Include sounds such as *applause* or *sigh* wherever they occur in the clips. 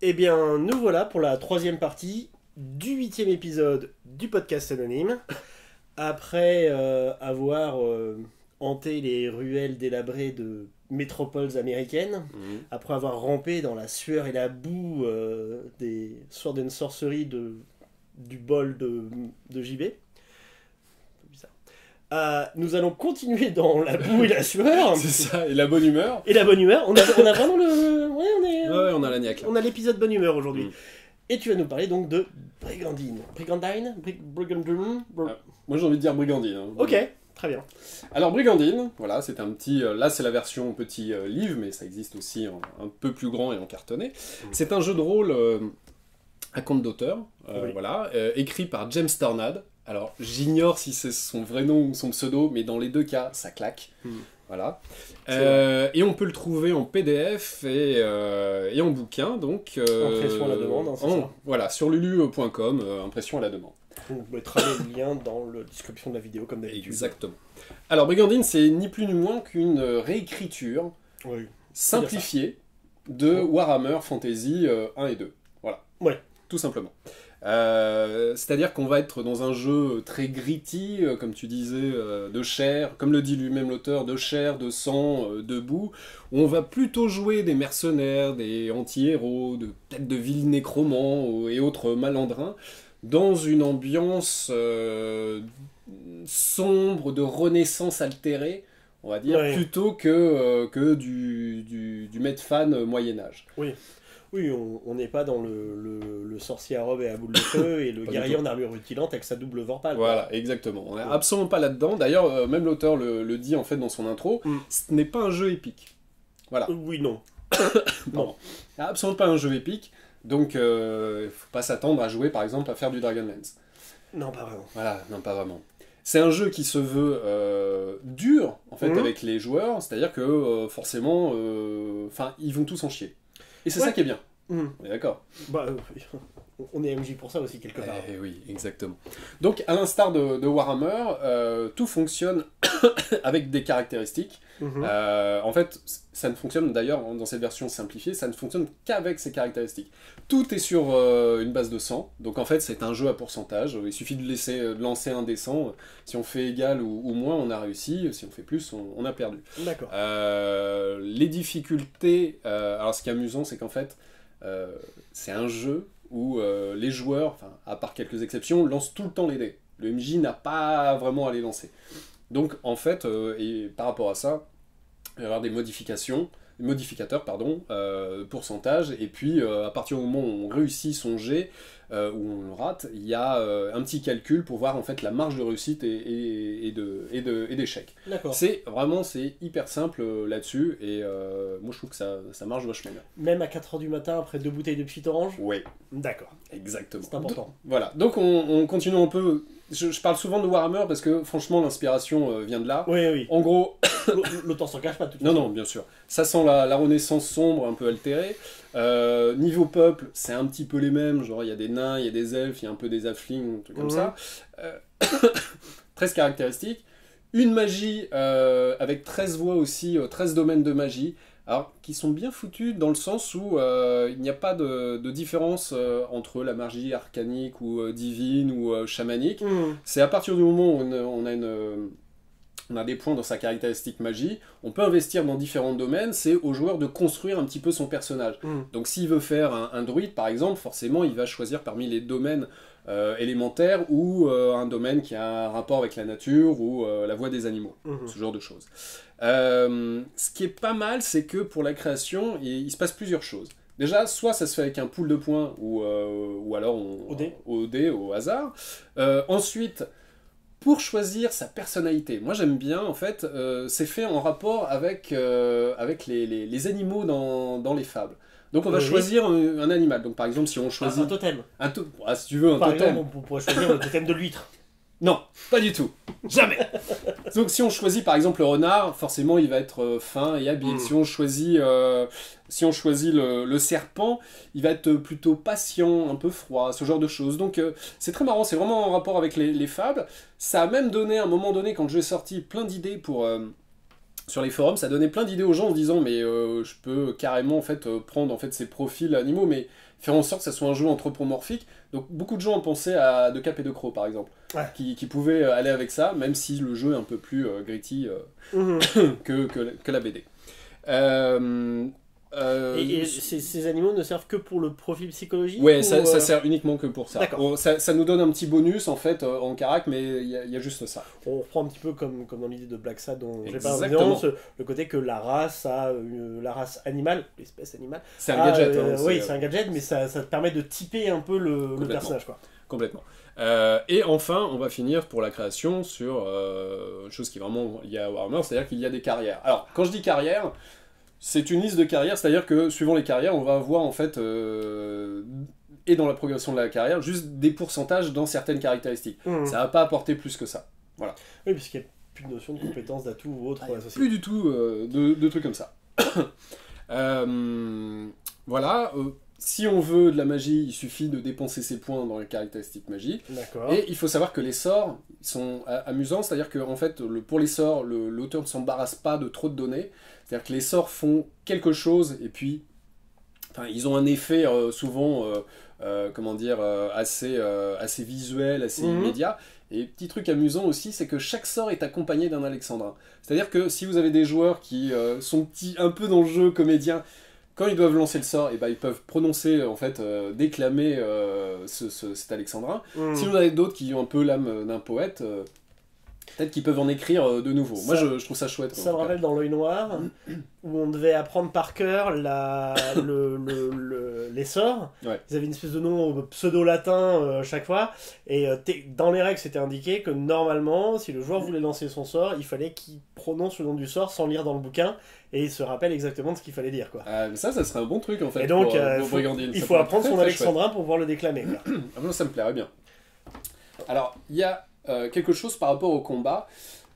Eh bien, nous voilà pour la troisième partie du huitième épisode du podcast anonyme. Après euh, avoir euh, hanté les ruelles délabrées de métropoles américaines, Mhm. après avoir rampé dans la sueur et la boue euh, des Sword and Sorcery de, du bol de, de JB. Euh, nous allons continuer dans la boue et la sueur *laughs* C'est ça, et la bonne humeur. et la bonne humeur. On a, on a vraiment le. Ouais, on est. Ouais, ouais, on a la niaque. On a l'épisode bonne humeur aujourd'hui. Mm. Et tu vas nous parler donc de Brigandine. Brigandine? Brig- Brigandine? Br- Ah. Moi j'ai envie de dire Brigandine. hein. Ok, très bien. Alors Brigandine, voilà, c'est un petit. euh, là c'est la version petit euh, livre, mais ça existe aussi en- un peu plus grand et en cartonné. C'est un jeu de rôle à compte d'auteur, Oui. voilà, écrit par James Tornad. Alors j'ignore si c'est son vrai nom ou son pseudo, mais dans les deux cas ça claque. Mm. Voilà. Euh, et on peut le trouver en PDF et, euh, et en bouquin, donc. euh, Impression à la demande, hein, c'est ça Voilà, sur lulu.com, euh, impression à la demande. On mettra les liens dans la description de la vidéo comme d'habitude. Exactement. Alors, Brigandine, c'est ni plus ni moins qu'une euh, réécriture Oui. simplifiée de. Warhammer Fantasy euh, 1 et 2. Voilà. Ouais. Tout simplement. Euh, C'est-à-dire qu'on va être dans un jeu très gritty, euh, comme tu disais, euh, de chair, comme le dit lui-même l'auteur, de chair, de sang, de boue, où on va plutôt jouer des mercenaires, des anti-héros, de, peut-être de villes nécromants et autres malandrins, dans une ambiance euh, sombre, de renaissance altérée, on va dire, plutôt que, euh, que du, du, du Medfan Moyen-Âge. Oui, on on n'est pas dans le, le, le sorcier à robe et à boule de feu *coughs* et le guerrier en armure rutilante avec sa double vorpale. quoi. Voilà, exactement. On n'est Ouais. absolument pas là-dedans. D'ailleurs, euh, même l'auteur le, le dit en fait dans son intro, Mm. ce n'est pas un jeu épique. Voilà, Euh, Oui, non. *coughs* *coughs* Pardon. absolument pas un jeu épique. Donc, il ne faut pas s'attendre à jouer, par exemple, à faire du Dragonlance. Non, pas vraiment. Voilà, non, pas vraiment. C'est un jeu qui se veut euh, dur, en fait, Mhm. avec les joueurs. C'est-à-dire que, euh, forcément, euh, enfin, ils vont tous en chier. Et c'est Ouais. ça qui est bien. Hum. On est d'accord Bah, euh, on est MJ pour ça aussi, quelque part. Eh oui, exactement. Donc, à l'instar de, de Warhammer, euh, tout fonctionne *coughs* avec des caractéristiques. Mhm. Euh, en fait, ça ne fonctionne d'ailleurs dans cette version simplifiée, ça ne fonctionne qu'avec ces caractéristiques. Tout est sur euh, une base de 100, donc en fait c'est un jeu à pourcentage. Il suffit de, laisser, de lancer un des 100. Si on fait égal ou, ou moins, on a réussi. Si on fait plus, on, on a perdu. D'accord. Les difficultés, alors ce qui est amusant, c'est qu'en fait, c'est un jeu où euh, les joueurs, à part quelques exceptions, lancent tout le temps les dés. Le MJ n'a pas vraiment à les lancer. Donc, en fait, euh, et par rapport à ça, il va y avoir des modifications, modificateurs, pardon, euh, pourcentage, et puis à partir du moment où on réussit son jet, euh, ou on le rate, il y a euh, un petit calcul pour voir en fait la marge de réussite et, et, et de, et, de, et d'échec. D'accord. C'est vraiment c'est hyper simple euh, là-dessus et moi je trouve que ça, ça marche vachement bien. Même à 4h du matin, après deux bouteilles de pchit orange? Ouais, D'accord. exactement. C'est important. Voilà, donc on, on continue un peu. Je, je parle souvent de Warhammer parce que franchement l'inspiration vient de là. Oui, oui. En gros, *coughs* L'autant s'en cache pas tout de non suite. non bien sûr, ça sent la, la renaissance sombre un peu altérée. Euh, niveau peuple, c'est un petit peu les mêmes, genre il y a des nains, il y a des elfes, il y a un peu des halflings, un truc comme Mhm. ça. Euh, *coughs* 13 caractéristiques. Une magie euh, avec 13 voix aussi, euh, 13 domaines de magie. Alors, qui sont bien foutus dans le sens où euh, il n'y a pas de, de différence euh, entre la magie arcanique ou euh, divine ou euh, chamanique. Hum. C'est à partir du moment où on, on a une, euh, on a des points dans sa caractéristique magie, on peut investir dans différents domaines, c'est au joueur de construire un petit peu son personnage. Hum. Donc s'il veut faire un, un druide par exemple, forcément il va choisir parmi les domaines euh, élémentaires ou euh, un domaine qui a un rapport avec la nature ou euh, la voix des animaux Mhm. ce genre de choses. Ce qui est pas mal, c'est que pour la création, il, il se passe plusieurs choses. Déjà, soit ça se fait avec un pool de points, ou, ou alors on, Au dé. au dé, au hasard. Ensuite, pour choisir sa personnalité, moi j'aime bien, en fait, euh, c'est fait en rapport avec, euh, avec les, les- les animaux dans, dans les fables. Donc on va Oui. choisir un, un animal. Donc par exemple, si on Un, choisit un totem. un to- ah, si tu veux un Par totem, exemple, on pourrait choisir le totem de l'huître. non, pas du tout. Jamais. Donc si on choisit par exemple le renard, forcément il va être euh, fin et habile. Mm. Si on choisit, euh, si on choisit le, le serpent, il va être plutôt patient, un peu froid, ce genre de choses. Donc euh, c'est très marrant, c'est vraiment en rapport avec les, les fables. Ça a même donné à un moment donné, quand j'ai sorti plein d'idées pour... euh, sur les forums, ça donné plein d'idées aux gens en se disant mais euh, je peux carrément en fait euh, prendre en fait ces profils animaux, mais faire en sorte que ça soit un jeu anthropomorphique. Donc beaucoup de gens ont pensé à De Cap et De Croc par exemple, Ouais. qui, qui pouvaient aller avec ça, même si le jeu est un peu plus euh, gritty euh, *coughs* que, que, la- que la BD. Euh, Et, et ces, ces animaux ne servent que pour le profil psychologique Ouais, ou, ça, ça euh, sert uniquement que pour ça. D'accord. On- ça. ça nous donne un petit bonus en fait euh, en carac, mais il y, a- il y a juste ça. On reprend un petit peu comme, comme dans l'idée de Black Sad dont j'ai pas Exactement. ce- le côté que la race a la race animale, l'espèce animale. C'est un a, gadget. hein, oui, c'est- un gadget, mais ça, ça te permet de typer un peu le, personnage quoi. Complètement. Euh, et enfin, on va finir pour la création sur euh, une chose qui est vraiment liée à Warhammer, c'est-à-dire qu'il y a des carrières. Alors, quand je dis carrière, c'est une liste de carrières, c'est-à-dire que suivant les carrières, on va avoir en fait, euh, et dans la progression de la carrière, juste des pourcentages dans certaines caractéristiques. Mhm. Ça va pas apporter plus que ça. Oui, puisqu'il n'y a plus de notion de compétence, d'atout ou autre associé. Plus du tout euh, de, de trucs comme ça. *coughs* Euh, voilà. euh, si on veut de la magie, il suffit de dépenser ses points dans les caractéristiques magie. D'accord. Et il faut savoir que les sorts sont amusants, c'est-à-dire que en fait, le- pour les sorts, le- l'auteur ne s'embarrasse pas de trop de données. C'est-à-dire que les sorts font quelque chose et puis, enfin, ils ont un effet euh, souvent, euh, euh, comment dire, assez, assez visuel, assez Mhm. immédiat. Et petit truc amusant aussi, c'est que chaque sort est accompagné d'un alexandrin. C'est-à-dire que si vous avez des joueurs qui sont petits, un peu dans le jeu comédien, quand ils doivent lancer le sort, et ben, ils peuvent prononcer, en fait, déclamer ce- ce- cet alexandrin. Mhm. Si vous en avez d'autres qui ont un peu l'âme d'un poète, euh, peut-être qu'ils peuvent en écrire euh, de nouveau. Moi, je, je trouve ça chouette. Ça me rappelle dans l'œil noir, où on devait apprendre par cœur la, *coughs* le, le- le- les sorts. Ouais. Ils avaient une espèce de nom pseudo-latin euh, chaque fois. Et euh, dans les règles, c'était indiqué que normalement, si le joueur voulait lancer son sort, il fallait qu'il prononce le nom du sort sans lire dans le bouquin. Et il se rappelle exactement de ce qu'il fallait dire. Quoi. Ah, ça, ça serait un bon truc en fait. et donc, pour, euh, euh, pour faut- Brigandine. il Ça faut apprendre son très, très chouette. alexandrin pour pouvoir le déclamer. quoi. *coughs* Ah, moi, ça me plairait bien. Alors, il y a euh, quelque chose par rapport au combat.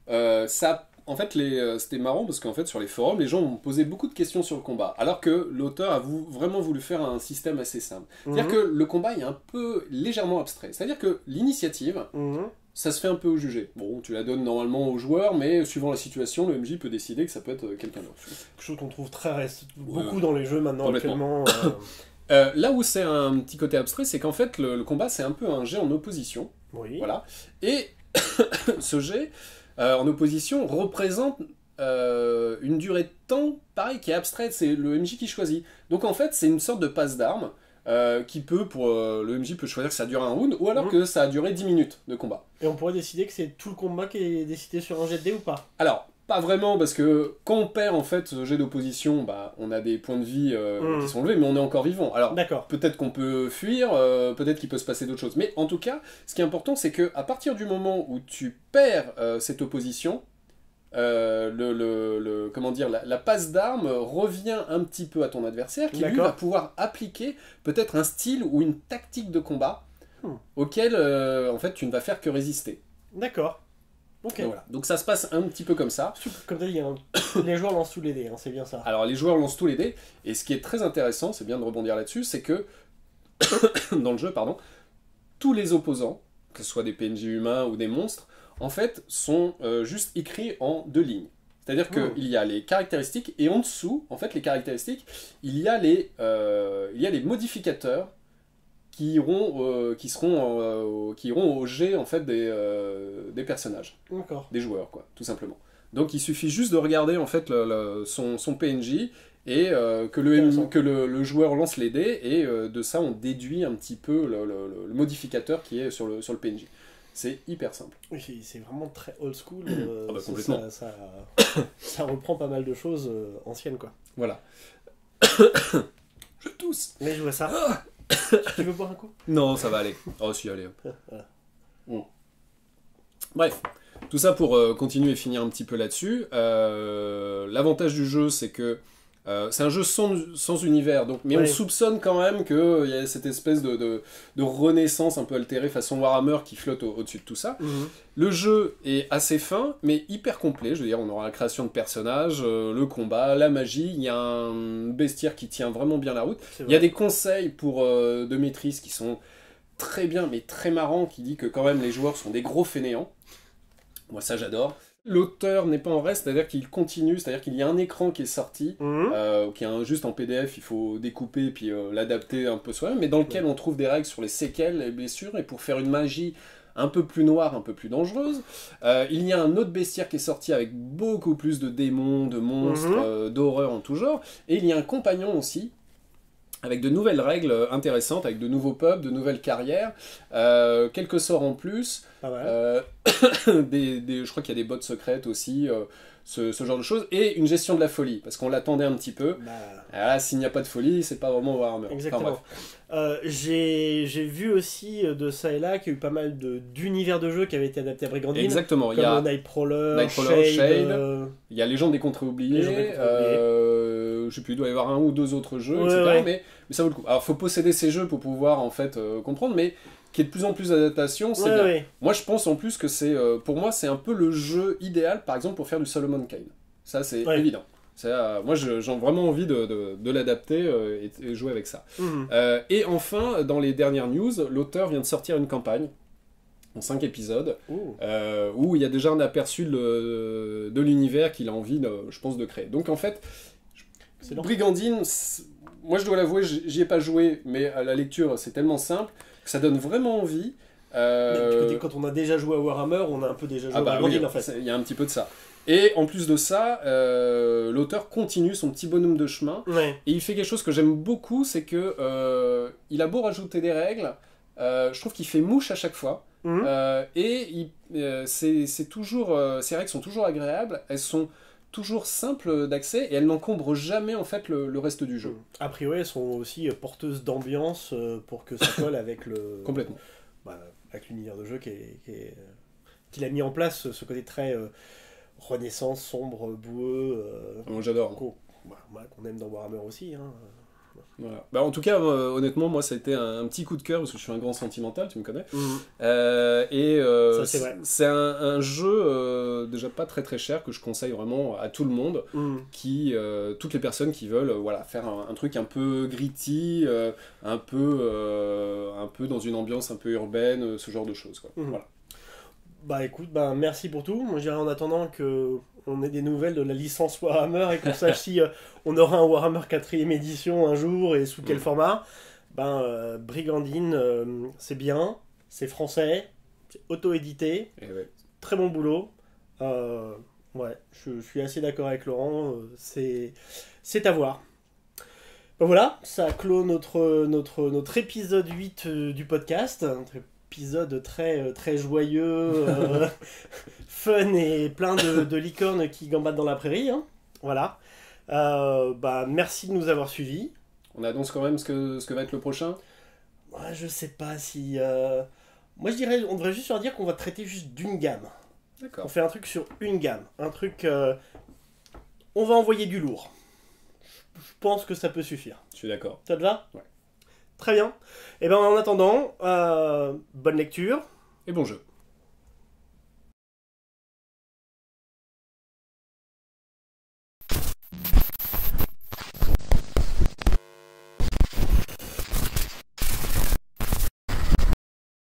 Euh, ça, en fait, euh, c'était marrant parce qu'en fait, sur les forums, les gens ont posé beaucoup de questions sur le combat, alors que l'auteur a vou- vraiment voulu faire un système assez simple. C'est-à-dire Mhm. que le combat est un peu légèrement abstrait. C'est-à-dire que l'initiative, Mhm. ça se fait un peu au jugé. Bon, tu la donnes normalement aux joueurs, mais suivant la situation, le MJ peut décider que ça peut être quelqu'un d'autre. Quelque chose qu'on trouve très Ouais, beaucoup dans les jeux maintenant actuellement. *coughs* là où c'est un petit côté abstrait, c'est qu'en fait, le, le combat, c'est un peu un jet en opposition. Oui. Voilà. Et *coughs* ce jet euh, en opposition représente euh, une durée de temps, pareil, qui est abstraite. C'est le MJ qui choisit. Donc en fait, c'est une sorte de passe d'armes. euh, qui peut, pour euh, le MJ peut choisir que ça dure un round, ou alors Mhm. que ça a duré 10 minutes de combat. Et on pourrait décider que c'est tout le combat qui est décidé sur un jet de dés ou pas? Alors, pas vraiment, parce que quand on perd en fait ce jet d'opposition, bah, on a des points de vie euh, Mhm. qui sont levés, mais on est encore vivant. Alors, peut-être qu'on peut fuir, euh, peut-être qu'il peut se passer d'autres choses. Mais en tout cas, ce qui est important, c'est que à partir du moment où tu perds euh, cette opposition, euh, le, le- le- comment dire, la, la passe d'armes revient un petit peu à ton adversaire, qui lui va pouvoir appliquer peut-être un style ou une tactique de combat Hmm. auquel euh, en fait tu ne vas faire que résister. D'accord. Ok. Donc, voilà. Donc ça se passe un petit peu comme ça. Comme dit, hein, *coughs* les joueurs lancent tous les dés, hein, c'est bien ça. Alors les joueurs lancent tous les dés, et ce qui est très intéressant, c'est bien de rebondir là-dessus, c'est que *coughs* dans le jeu, pardon, tous les opposants, que ce soit des PNJ humains ou des monstres, en fait, sont euh, juste écrits en deux lignes. C'est-à-dire qu'il y a les caractéristiques, et en dessous, en fait, les caractéristiques, il y a les, euh, il y a les modificateurs qui iront, euh, qui seront, euh, qui iront au jet en fait des, euh, des personnages des joueurs, quoi, tout simplement. Donc il suffit juste de regarder en fait le- le- son, son PNJ et que, le, que le, le joueur lance les dés et de ça on déduit un petit peu le, modificateur qui est sur le, sur le PNJ. C'est hyper simple. Oui, c'est- vraiment très old school. *coughs* Ah bah, ça- complètement. ça, ça, *coughs* ça reprend pas mal de choses anciennes, quoi. Voilà. *coughs* Je tousse. Mais je vois ça. *coughs* tu veux boire un coup? Non, ça va aller. Oh si, allez. hop. Voilà. Mm. Bref, tout ça pour euh, continuer et finir un petit peu là-dessus. Euh, L'avantage du jeu, c'est que euh, c'est un jeu sans, sans univers, donc, mais on soupçonne quand même qu'il y a cette espèce de, de- de renaissance un peu altérée façon Warhammer qui flotte au- au-dessus de tout ça. Le jeu est assez fin, mais hyper complet. Je veux dire, on aura la création de personnages, euh, le combat, la magie. Il y a un bestiaire qui tient vraiment bien la route. Il y a des conseils pour euh, de maîtrise qui sont très bien, mais très marrants, qui dit que quand même les joueurs sont des gros fainéants. Moi, ça, j'adore. L'auteur n'est pas en reste, c'est-à-dire qu'il continue, c'est-à-dire qu'il y a un écran qui est sorti, Mhm. euh, qui est un- juste en PDF, il faut découper puis euh, l'adapter un peu soi-même, mais dans lequel on trouve des règles sur les séquelles, les blessures, et pour faire une magie un peu plus noire, un peu plus dangereuse. Euh, il y a un autre bestiaire qui est sorti avec beaucoup plus de démons, de monstres, Mhm. d'horreurs en tout genre, et il y a un compagnon aussi, avec de nouvelles règles intéressantes, avec de nouveaux pubs, de nouvelles carrières, euh, quelques sorts en plus, euh, *coughs* des, des- je crois qu'il y a des bottes secrètes aussi, euh, ce, ce genre de choses, et une gestion de la folie, parce qu'on l'attendait un petit peu. Bah, Ah, s'il n'y a pas de folie, c'est pas vraiment Warhammer. Enfin, Exactement. bref. Euh, J'ai vu aussi de ça et là qu'il y a eu pas mal de- d'univers de, jeux qui avaient été adaptés à Brigandine. Exactement, il y, a, Nightcrawler, Nightcrawler, Shade. Shade. il y a Légende des Contrées Oubliées, Je sais plus, il doit y avoir un ou deux autres jeux, Ouais, etc. ouais. Mais, mais ça vaut le coup. Alors, faut posséder ces jeux pour pouvoir en fait euh, comprendre, mais qu'il y ait de plus en plus d'adaptations, c'est ouais, bien. Moi, je pense en plus que c'est, euh, pour moi, c'est un peu le jeu idéal, par exemple, pour faire du Solomon Kane. Ça, c'est évident. Euh, moi, j'ai vraiment envie de, de- de l'adapter euh, et, et jouer avec ça. Euh, et enfin, dans les dernières news, l'auteur vient de sortir une campagne en 5 épisodes où il y a déjà un aperçu de, de l'univers qu'il a envie, je pense, de créer. Donc en fait. Brigandine, moi je dois l'avouer, j'y ai pas joué, mais à la lecture c'est tellement simple que ça donne vraiment envie. Euh, côté, quand on a déjà joué à Warhammer, on a un peu déjà joué ah bah à Brigandine oui, en fait. il y a un petit peu de ça. Et en plus de ça, euh, l'auteur continue son petit bonhomme de chemin Ouais. et il fait quelque chose que j'aime beaucoup, c'est que euh, il a beau rajouter des règles, euh, je trouve qu'il fait mouche à chaque fois. Mhm. Et c'est toujours, ces règles sont toujours agréables, elles sont toujours simples d'accès et elles n'encombrent jamais en fait le, le reste du jeu. A priori, elles sont aussi euh, porteuses d'ambiance euh, pour que ça *coughs* colle avec le Complètement. bah, avec l'univers de jeu qui est- qui est, euh, qu'il a mis en place, ce côté très euh, renaissance, sombre, boueux, euh, Moi, J'adore. qu'on bah, qu'on aime dans Warhammer aussi. Hein. Voilà. Bah, en tout cas, euh, honnêtement, moi ça a été un, un petit coup de cœur parce que je suis un grand sentimental, tu me connais. Euh, et euh, c'est un, un jeu déjà pas très très cher que je conseille vraiment à tout le monde. Mhm. qui toutes les personnes qui veulent voilà faire un, un truc un peu gritty un peu un peu dans une ambiance un peu urbaine ce genre de choses quoi Mhm. voilà Bah écoute, bah, merci pour tout. Moi je dirais en attendant que on ait des nouvelles de la licence Warhammer et qu'on sache *laughs* si euh, on aura un Warhammer 4ème édition un jour et sous quel Mm. format. Ben euh, Brigandine, euh, c'est bien, c'est français, c'est auto-édité, ouais. très bon boulot. Ouais, je, je suis assez d'accord avec Laurent, c'est c'est à voir. Ben voilà, ça clôt notre, notre, notre épisode 8 euh, du podcast. Épisode très, euh, très joyeux, euh, *laughs* fun et plein de, de licornes qui gambadent dans la prairie. hein. Voilà. Euh, bah, merci de nous avoir suivis. on annonce quand même ce que ce que va être le prochain Ouais, je sais pas si. euh, Moi je dirais, on devrait juste leur dire qu'on va traiter juste d'une gamme. On d'accord fait un truc sur une gamme. Un truc. On va envoyer du lourd. Je je pense que ça peut suffire. je suis d'accord Ça te va? Ouais. Très bien. Et ben en attendant, euh, bonne lecture. et bon jeu